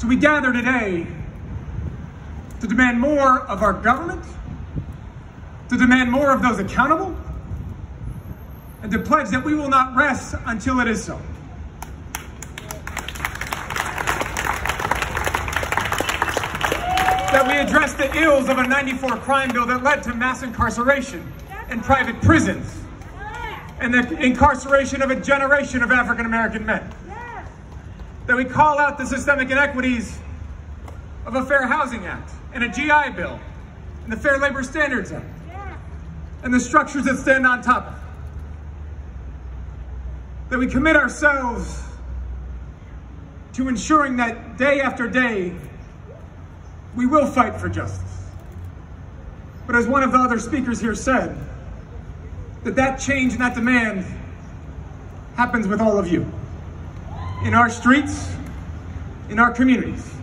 So we gather today to demand more of our government, to demand more of those accountable, and to pledge that we will not rest until it is so. That we address the ills of a 94 crime bill that led to mass incarceration and private prisons and the incarceration of a generation of African American men. That we call out the systemic inequities of a Fair Housing Act and a GI Bill and the Fair Labor Standards Act and the structures that stand on top of it. That we commit ourselves to ensuring that day after day we will fight for justice. But as one of the other speakers here said, that that change and that demand happens with all of you. In our streets, in our communities.